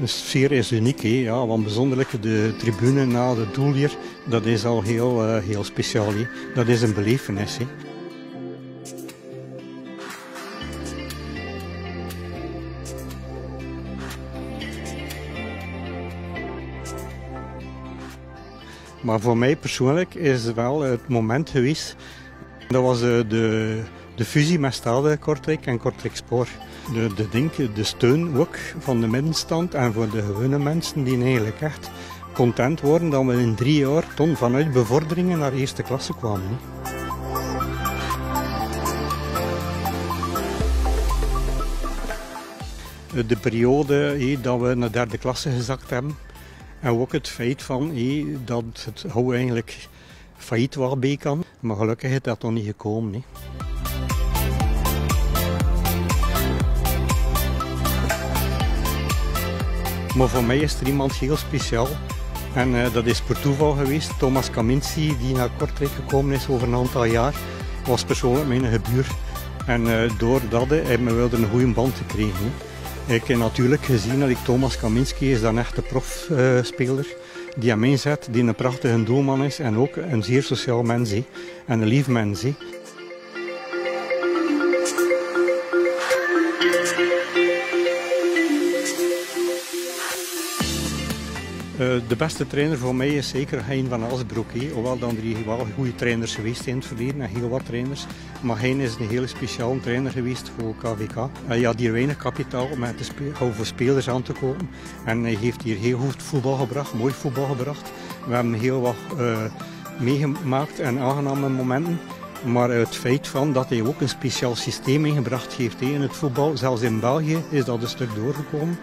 De sfeer is uniek, hè? Ja, want bijzonderlijk de tribune na de doel hier, dat is al heel, uh, heel speciaal. Hè? Dat is een belevenis. Hè? Maar voor mij persoonlijk is wel het moment geweest. Dat was de, de, de fusie met Stade Kortrijk en Kortrijk Spoor. De, de, de steun ook van de middenstand en voor de gewone mensen die eigenlijk echt content worden dat we in drie jaar ton vanuit bevorderingen naar eerste klasse kwamen. De periode dat we naar derde klasse gezakt hebben, en ook het feit van dat het hou eigenlijk failliet was bij kan. Maar gelukkig is dat nog niet gekomen. Maar voor mij is er iemand heel speciaal. En uh, dat is per toeval geweest. Thomas Kaminski, die naar Kortrijk gekomen is over een aantal jaar, was persoonlijk mijn gebuur. En uh, door dat we wel een goede band gekregen. Ik heb natuurlijk gezien dat ik Thomas Kaminski is dan echt een profspeler die aan mij zet, die een prachtige doelman is en ook een zeer sociaal mens en een lief mens. Uh, de beste trainer voor mij is zeker Hein van Alsbroek. Hoewel dan er wel goede trainers geweest in het verleden en heel wat trainers. Maar Hein is een hele speciale trainer geweest voor KVK. Hij had hier weinig kapitaal om voor spelers aan te kopen. En hij heeft hier heel goed voetbal gebracht, mooi voetbal gebracht. We hebben heel wat uh, meegemaakt en aangename momenten. Maar het feit van dat hij ook een speciaal systeem ingebracht heeft in het voetbal, zelfs in België, is dat een stuk doorgekomen.